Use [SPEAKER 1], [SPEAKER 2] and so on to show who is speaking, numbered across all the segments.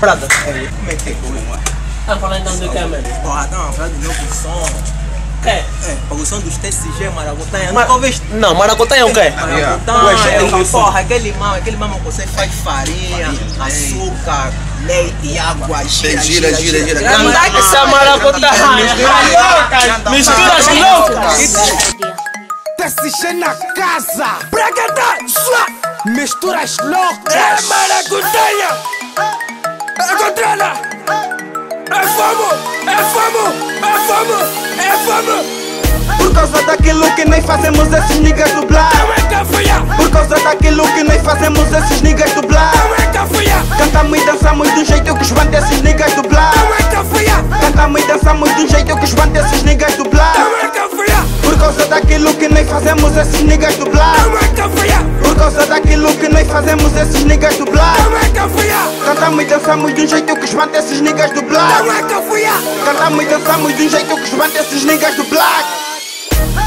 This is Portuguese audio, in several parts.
[SPEAKER 1] Prada.
[SPEAKER 2] Como é que é eu
[SPEAKER 1] Ah, falar então do que, mano?
[SPEAKER 2] Porra, dá uma frase do novo som.
[SPEAKER 1] É.
[SPEAKER 2] É, produção dos TCG Maragotanha.
[SPEAKER 1] Mar-
[SPEAKER 2] Nunca ouviste?
[SPEAKER 1] Não, Maragotanha é o quê?
[SPEAKER 2] Maragotanha, porra, aquele mamo, aquele mamo que você faz farinha, açúcar, leite, água, gira, gira, gira, gira.
[SPEAKER 1] Anda essa Maragotanha. Mistura as loucas.
[SPEAKER 3] TSG na casa. Bragada, sua. Misturas loucas. É maracutaia. É famo. É famo. É famo.
[SPEAKER 4] Por causa daquilo que nós fazemos esses niggas dublar
[SPEAKER 3] é.
[SPEAKER 4] Por causa daquilo que nós fazemos esses niggas dublar
[SPEAKER 3] é.
[SPEAKER 4] Cantamos e dançamos do jeito que os bandos esses niggas dublar
[SPEAKER 3] é.
[SPEAKER 4] Cantamos e dançamos do jeito que os bandos esses niggas dublar. Por causa daquilo que nós fazemos esses niggas dublar. Por causa daquilo que nós fazemos esses niggas dublar. Cantamos e dançamos de um jeito que os bandos esses niggas
[SPEAKER 3] Não é cafuia.
[SPEAKER 4] Cantamos e dançamos de um jeito que os bandos esses niggas dublar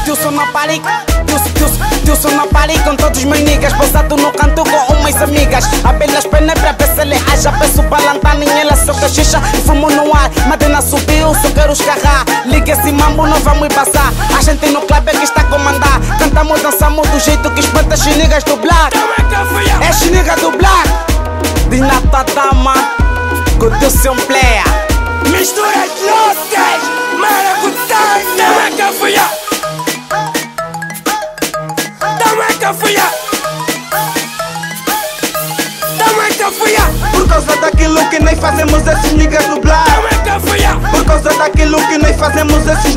[SPEAKER 3] Tilson na pali, Tilson, Tilson, Tilson na pali com todos os meus niggas. Pousado no canto com umas amigas. Apenas pena pra ver se ele haja. Peço balantana e ela soca xixa. E fumo no ar, Madena subiu, só quero escarrar. Liga esse mambo, não vamos passar A gente no clube é que está a comandar. Cantamos, dançamos do jeito que espanta as niggas do black É as niggas do black Diz na tua dama, com o Tilson player Misturas loucas, maracutaia Não é cafuia é cafuia é cafuia
[SPEAKER 4] Por causa daquilo que nós fazemos esses niggas dublar
[SPEAKER 3] Não é cafuia
[SPEAKER 4] Por causa daquilo que nós fazemos esses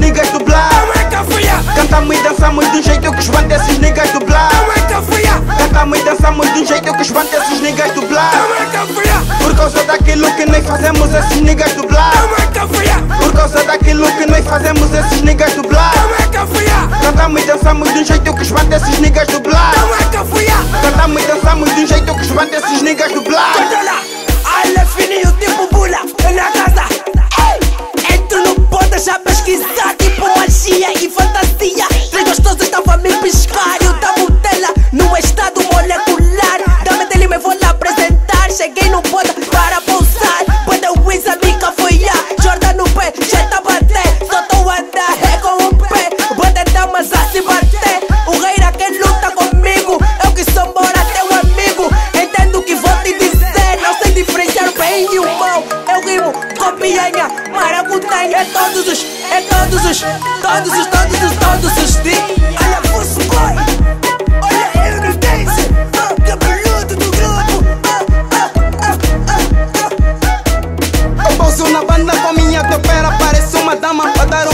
[SPEAKER 4] niggas dublar Por causa daquilo que nós fazemos esses niggas dublar Por causa daquilo que nós fazemos esses niggas dublar Cantamos e dançamos do jeito que os bandos esses niggas dublar Cantamos e dançamos do jeito que os bandos esses niggas dublar
[SPEAKER 3] Controla Olha fininho tipo bula na casa! Entro no ponta já pesquisar Tipo magia Já tá bater Só tô a andar é com o pé Bota damas a se bater O rei era quem luta comigo Eu que sou bora teu amigo. Entendo o que vou te dizer Não sei diferenciar o bem e o mal. Eu rimo com pianha, maracutaia É todos os, é todos os Todos os, todos os, todos os de Olha fosse boy Olha eu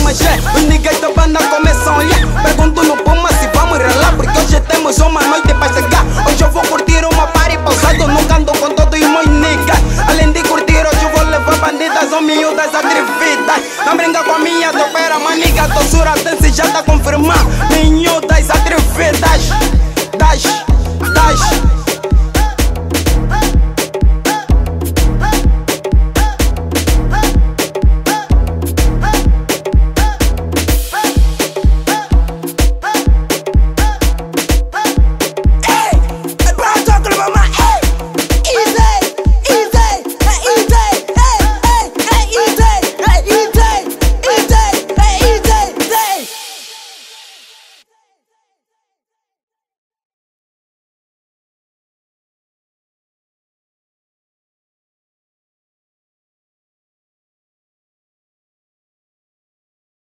[SPEAKER 3] mas é. Os niggas da banda começam a olhar. É. Pergunto no Puma se vamos relar, porque hoje temos uma noite pra chegar. Hoje eu vou curtir uma party pausada no canto com todos os meus niggas. Além de curtir, hoje eu vou levar bandidas ou miúdas atrevidas. Não brinca com a minha topeira, maniga, doçura, dança já tá confirmado. Miúdas atrevidas. Das.